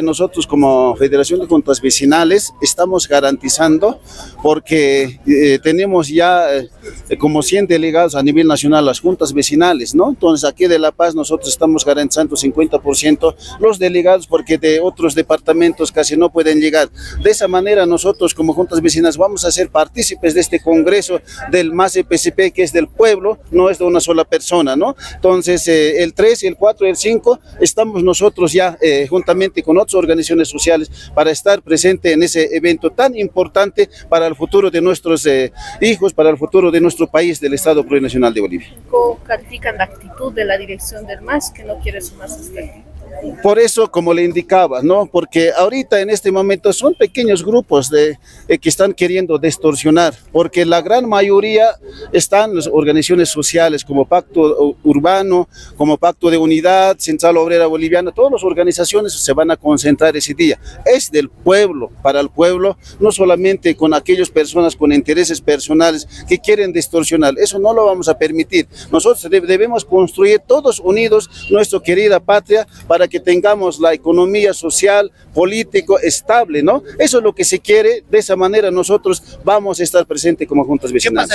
Nosotros como Federación de Juntas Vecinales estamos garantizando porque eh, tenemos ya eh, como 100 delegados a nivel nacional las juntas vecinales, ¿no? Entonces aquí de La Paz nosotros estamos garantizando 50% los delegados porque de otros departamentos casi no pueden llegar. De esa manera nosotros como juntas vecinales vamos a ser partícipes de este congreso del MAS EPCP que es del pueblo, no es de una sola persona, ¿no? Entonces eh, el 3, el 4 y el 5 estamos nosotros ya juntamente con otras organizaciones sociales para estar presente en ese evento tan importante para el futuro de nuestros eh, hijos, para el futuro de nuestro país, del Estado Plurinacional de Bolivia. ¿Cómo califican la actitud de la dirección del MAS que no quiere sumarse a este por eso, como le indicaba, ¿no? Porque ahorita en este momento son pequeños grupos de, eh, que están queriendo distorsionar, porque la gran mayoría están las organizaciones sociales como Pacto Urbano, como Pacto de Unidad, Central Obrera Boliviana, todas las organizaciones se van a concentrar ese día. Es del pueblo, para el pueblo, no solamente con aquellas personas con intereses personales que quieren distorsionar. Eso no lo vamos a permitir. Nosotros debemos construir todos unidos nuestra querida patria para que tengamos la economía social, político estable, ¿no? Eso es lo que se quiere, de esa manera nosotros vamos a estar presentes como juntas vecinales.